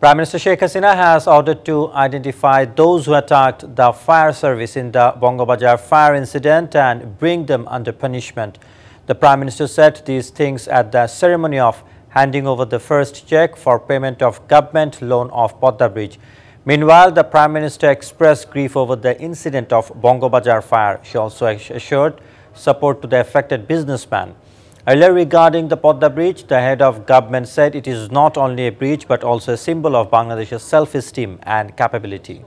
Prime Minister Sheikh Hasina has ordered to identify those who attacked the fire service in the Bangabazar fire incident and bring them under punishment. The Prime Minister said these things at the ceremony of handing over the first cheque for payment of government loan of Podda Bridge. Meanwhile, the Prime Minister expressed grief over the incident of Bangabazar fire. She also assured support to the affected businessman. Earlier regarding the Podda bridge, the head of government said it is not only a bridge but also a symbol of Bangladesh's self-esteem and capability.